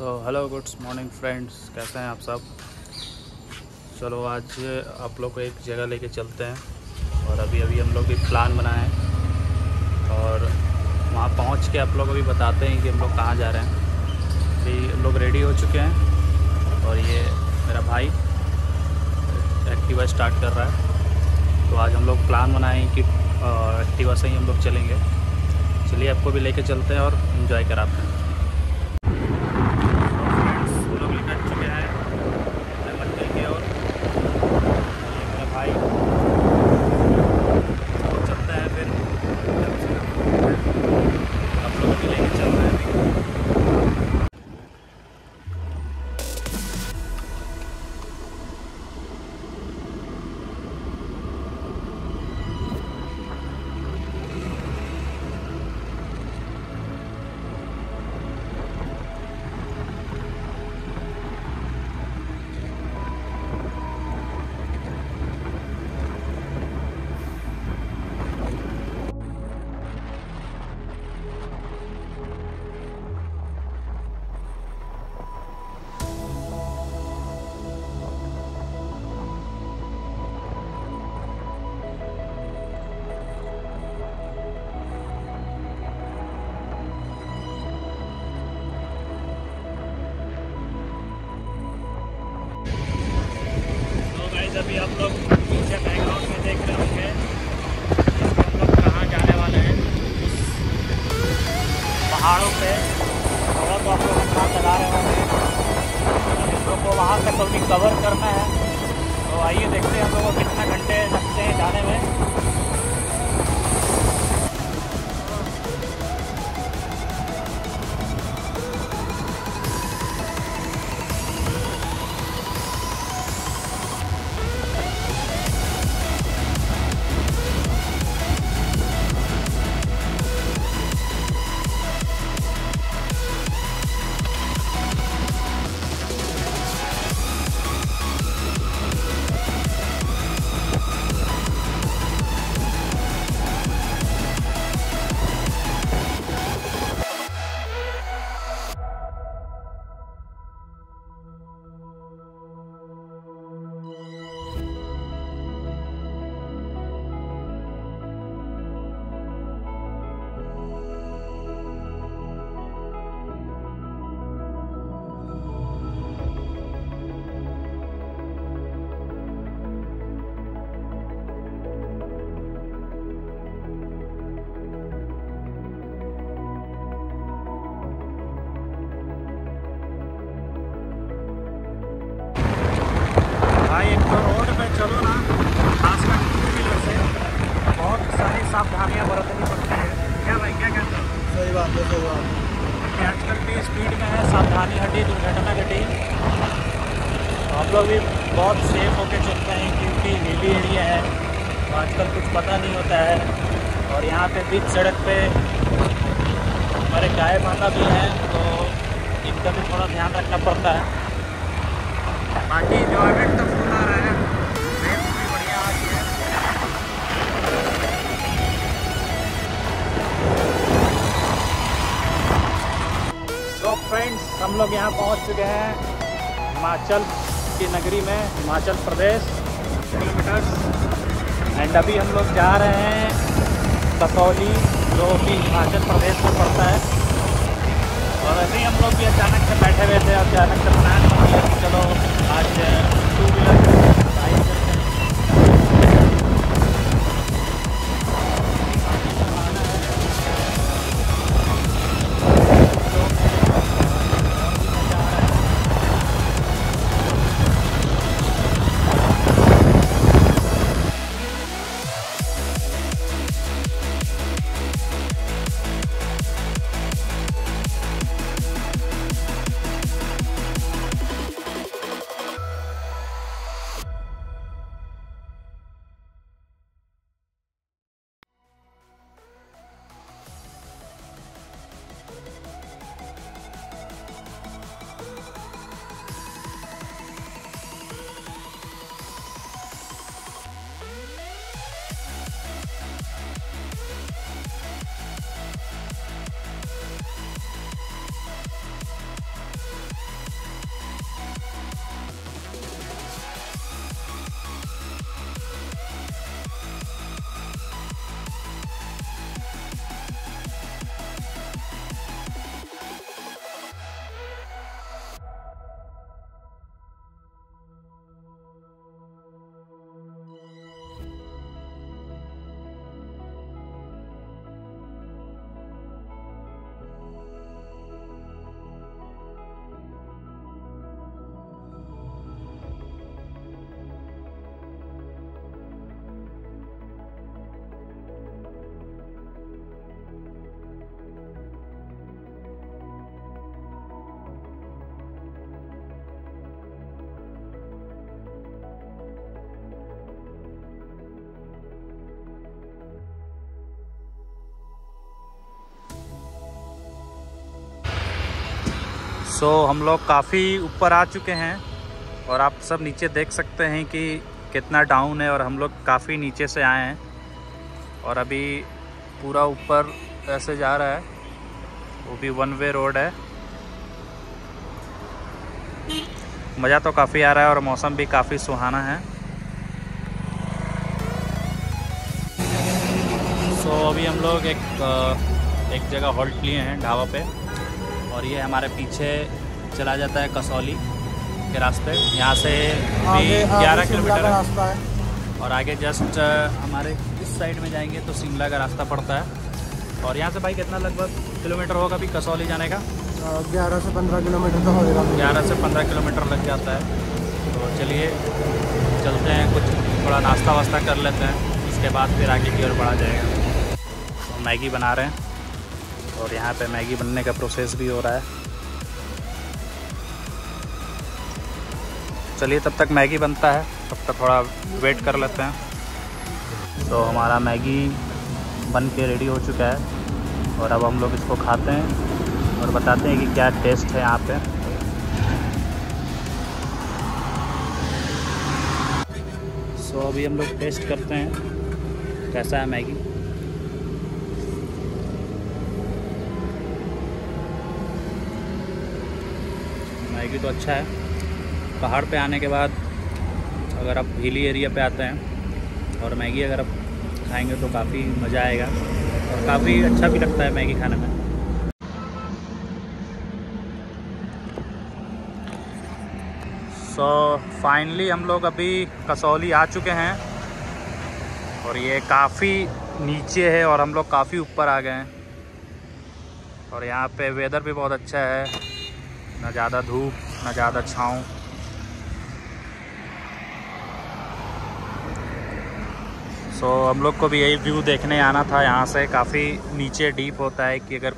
So hello good morning friends कैसे हैं आप सब? चलो, आज आप लोग को एक जगह लेके चलते हैं। और अभी अभी हम लोग भी प्लान बनाए हैं। और वहाँ पहुँच के आप लोग को भी बताते हैं कि हम लोग कहाँ जा रहे हैं। अभी हम लोग रेडी हो चुके हैं। और ये मेरा भाई एक्टिवा स्टार्ट कर रहा है। तो आज हम लोग प्लान बनाए कि एक्टिवा से ही हम लोग चलेंगे। चलिए, आपको भी लेके चलते हैं और इन्जॉय कराते हैं। अभी आप लोग पीछे बैकग्राउंड में देख रहे होंगे हम लोग कहाँ जाने वाले हैं? पहाड़ों पे थोड़ा तो आप लोग कहाँ लगा रहे होंगे। हम लोग को वहाँ तक अभी कवर करना है। तो आइए देखते हैं हम लोग को कितना घंटे आजकल भी स्पीड में है, सावधानी हटी, दुर्घटना घटी। तो हम लोग भी बहुत सेफ़ होकर चलते हैं क्योंकि हिली एरिया है। तो आजकल कुछ पता नहीं होता है। और यहाँ पे बीच सड़क पे हमारे गाय माता भी हैं तो इनका भी थोड़ा ध्यान रखना पड़ता है। बाकी इन्जॉयमेंट तो फुल फ्रेंड्स हम लोग यहाँ पहुँच चुके हैं हिमाचल की नगरी में, हिमाचल प्रदेश। किलोमीटर्स एंड अभी हम लोग जा रहे हैं कसौली, जो कि हिमाचल प्रदेश में पड़ता है। और अभी हम लोग भी अचानक से बैठे हुए थे, अचानक से प्लान बन गया सो so, हम लोग काफ़ी ऊपर आ चुके हैं और आप सब नीचे देख सकते हैं कि कितना डाउन है और हम लोग काफ़ी नीचे से आए हैं और अभी पूरा ऊपर ऐसे जा रहा है। वो भी वन वे रोड है। मज़ा तो काफ़ी आ रहा है और मौसम भी काफ़ी सुहाना है। सो so, अभी हम लोग एक एक जगह हॉल्ट लिए हैं ढाबा पे। और ये हमारे पीछे चला जाता है कसौली के रास्ते। यहाँ से ग्यारह किलोमीटर रास्ता है। और आगे जस्ट हमारे इस साइड में जाएँगे तो शिमला का रास्ता पड़ता है। और यहाँ से भाई कितना लगभग किलोमीटर होगा अभी कसौली जाने का? ग्यारह से पंद्रह किलोमीटर तो होगा ग्यारह से पंद्रह किलोमीटर लग जाता है। तो चलिए चलते हैं कुछ थोड़ा नाश्ता वास्ता कर लेते हैं। इसके बाद फिर आगे की ओर बढ़ा जाएगा। तो मैगी बना रहे हैं। और यहाँ पे मैगी बनने का प्रोसेस भी हो रहा है। चलिए तब तक मैगी बनता है, तब तक थोड़ा वेट कर लेते हैं। तो हमारा मैगी बन के रेडी हो चुका है और अब हम लोग इसको खाते हैं और बताते हैं कि क्या टेस्ट है यहाँ पे। सो अभी हम लोग टेस्ट करते हैं, कैसा है मैगी? मैगी तो अच्छा है। पहाड़ पे आने के बाद अगर आप हिली एरिया पे आते हैं और मैगी अगर आप खाएँगे तो काफ़ी मज़ा आएगा और काफ़ी अच्छा भी लगता है मैगी खाने में। सो so, फाइनली हम लोग अभी कसौली आ चुके हैं और ये काफ़ी नीचे है और हम लोग काफ़ी ऊपर आ गए हैं। और यहाँ पे वेदर भी बहुत अच्छा है। ना ज़्यादा धूप ना ज़्यादा छाँव। सो so, हम लोग को भी यही व्यू देखने आना था। यहाँ से काफ़ी नीचे डीप होता है कि अगर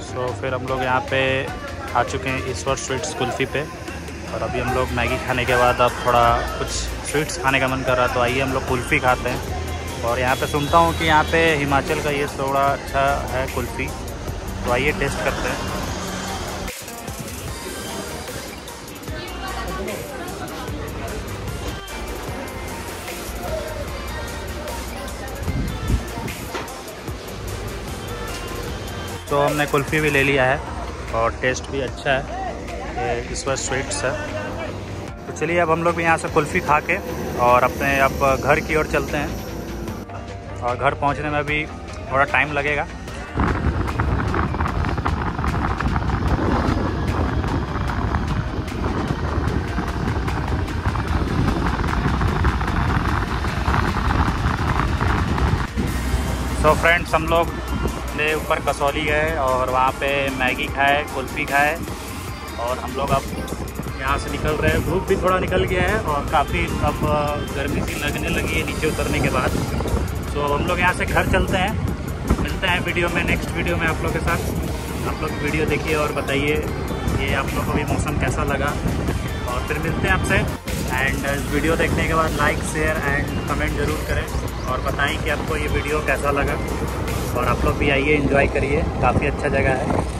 सो so, फिर हम लोग यहाँ पे आ चुके हैं ईश्वर स्वीट्स कुल्फ़ी पे। और अभी हम लोग मैगी खाने के बाद अब थोड़ा कुछ स्वीट्स खाने का मन कर रहा है तो आइए हम लोग कुल्फ़ी खाते हैं। और यहाँ पे सुनता हूँ कि यहाँ पे हिमाचल का ये थोड़ा अच्छा है कुल्फ़ी तो आइए टेस्ट करते हैं। तो हमने कुल्फ़ी भी ले लिया है और टेस्ट भी अच्छा है। इस वक्त स्वीट्स है तो चलिए, अब हम लोग भी यहाँ से कुल्फ़ी खा के और अपने अब घर की ओर चलते हैं। और घर पहुँचने में भी थोड़ा टाइम लगेगा। तो फ्रेंड्स हम लोग ने ऊपर कसौली गए और वहाँ पे मैगी खाए, कुल्फ़ी खाए। और हम लोग अब यहाँ से निकल रहे हैं। धूप भी थोड़ा निकल गया है और काफ़ी अब गर्मी सी लगने लगी है नीचे उतरने के बाद। तो हम लोग यहाँ से घर चलते हैं। मिलते हैं वीडियो में नेक्स्ट वीडियो में आप लोग के साथ। आप लोग वीडियो देखिए और बताइए ये आप लोग को भी मौसम कैसा लगा। और फिर मिलते हैं आपसे। एंड वीडियो देखने के बाद लाइक शेयर एंड कमेंट ज़रूर करें और बताएँ कि आपको ये वीडियो कैसा लगा। और आप लोग भी आइए इन्जॉय करिए। काफ़ी अच्छा जगह है।